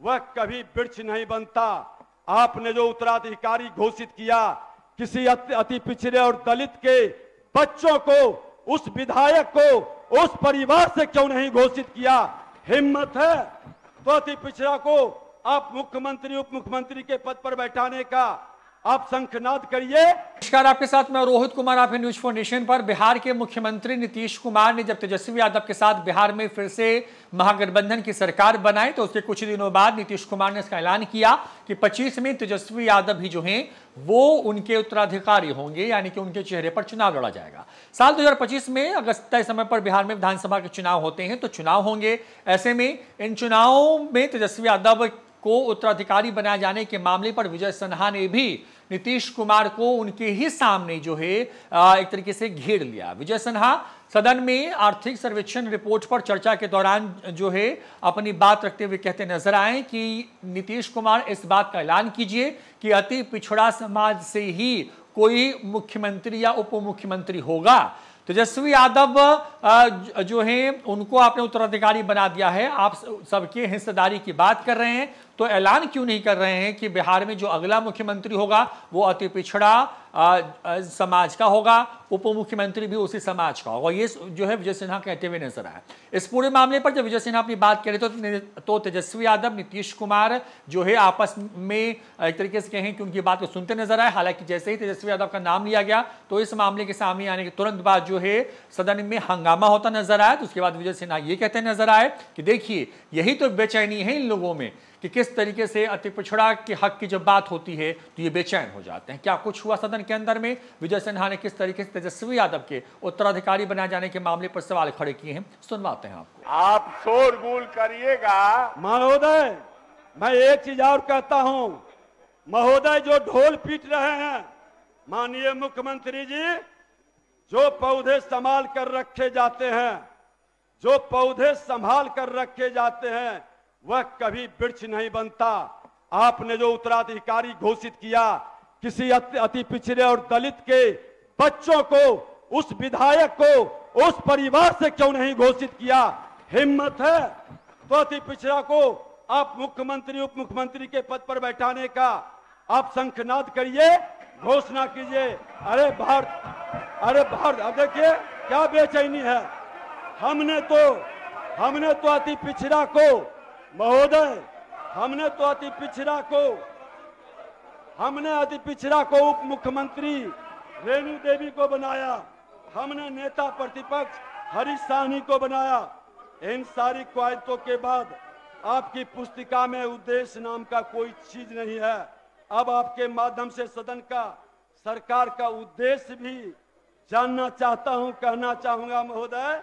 वह कभी वृक्ष नहीं बनता। आपने जो उत्तराधिकारी घोषित किया, किसी अति पिछड़े और दलित के बच्चों को, उस विधायक को, उस परिवार से क्यों नहीं घोषित किया? हिम्मत है। तो अति पिछड़ा को आप मुख्यमंत्री उप मुख्यमंत्री के पद पर बैठाने का आप शंखनाद करिए। नमस्कार आपके साथ मैं रोहित कुमार, आप न्यूज़ फोर नेशन पर। बिहार के मुख्यमंत्री नीतीश कुमार ने जब तेजस्वी यादव के साथ बिहार में फिर से महागठबंधन की सरकार बनाई तो उसके कुछ दिनों बाद नीतीश कुमार ने इसका ऐलान किया कि 25 में तेजस्वी यादव ही जो हैं, वो उनके उत्तराधिकारी होंगे, यानी कि उनके चेहरे पर चुनाव लड़ा जाएगा। साल 2025 में अगस्त तय समय पर बिहार में विधानसभा के चुनाव होते हैं तो चुनाव होंगे। ऐसे में इन चुनावों में तेजस्वी यादव को उत्तराधिकारी बनाए जाने के मामले पर विजय सिन्हा ने भी नीतीश कुमार को उनके ही सामने जो है एक तरीके से घेर लिया। विजय सिन्हा सदन में आर्थिक सर्वेक्षण रिपोर्ट पर चर्चा के दौरान जो है, अपनी बात रखते हुए कहते नज़र आए कि नीतीश कुमार इस बात का ऐलान कीजिए कि अति पिछड़ा समाज से ही कोई मुख्यमंत्री या उप मुख्यमंत्री होगा। तेजस्वी यादव जो है, उनको आपने उत्तराधिकारी बना दिया है। आप सबके हिस्सेदारी की बात कर रहे हैं। तो ऐलान क्यों नहीं कर रहे हैं कि बिहार में जो अगला मुख्यमंत्री होगा, वो अति पिछड़ा समाज का होगा उप मुख्यमंत्री भी उसी समाज का होगा। ये जो है विजय सिन्हा कहते हुए नज़र आया इस पूरे मामले पर जब विजय सिन्हा अपनी बात करे तो तो तेजस्वी यादव, नीतीश कुमार जो है आपस में एक तरीके से कहें कि उनकी बात को सुनते नज़र आए। हालाँकि जैसे ही तेजस्वी यादव का नाम लिया गया तो इस मामले के सामने आने के तुरंत बाद जो है सदन में हंगामा होता नज़र आया। तो उसके बाद विजय सिन्हा ये कहते नज़र आए कि देखिए, यही तो बेचैनी है इन लोगों में कि किस तरीके से अति पिछड़ा के हक की जब बात होती है तो ये बेचैन हो जाते हैं। क्या कुछ हुआ सदन के अंदर में? विजय सिन्हा ने किस तरीके से तेजस्वी यादव के उत्तराधिकारी बनाए जाने के मामले पर सवाल खड़े किए हैं? सुनवाते हैं आपको। आप शोरगुल करिएगा। महोदय मैं एक चीज़ और कहता हूँ। महोदय जो ढोल पीट रहे हैं माननीय मुख्यमंत्री जी जो पौधे संभाल कर रखे जाते हैं जो पौधे संभाल कर रखे जाते हैं वह कभी वृक्ष नहीं बनता। आपने जो उत्तराधिकारी घोषित किया, किसी अति पिछड़े और दलित के बच्चों को, उस विधायक को, उस परिवार से क्यों नहीं घोषित किया? हिम्मत है? तो अति पिछड़ा को आप मुख्यमंत्री उप मुख्यमंत्री के पद पर बैठाने का, आप शंखनाद करिए, घोषणा कीजिए। अरे भारत अरे भारत, अब देखिए, क्या बेचैनी है। हमने तो हमने तो अति पिछड़ा को महोदय, हमने तो अति पिछड़ा को, हमने अति पिछड़ा को उप मुख्यमंत्री रेणु देवी को बनाया, हमने नेता प्रतिपक्ष हरीश साहनी को बनाया। इन सारी क्वालितों के बाद आपकी पुस्तिका में उद्देश्य नाम का कोई चीज़ नहीं है। अब आपके माध्यम से सदन का, सरकार का उद्देश्य भी जानना चाहता हूँ, कहना चाहूँगा महोदय।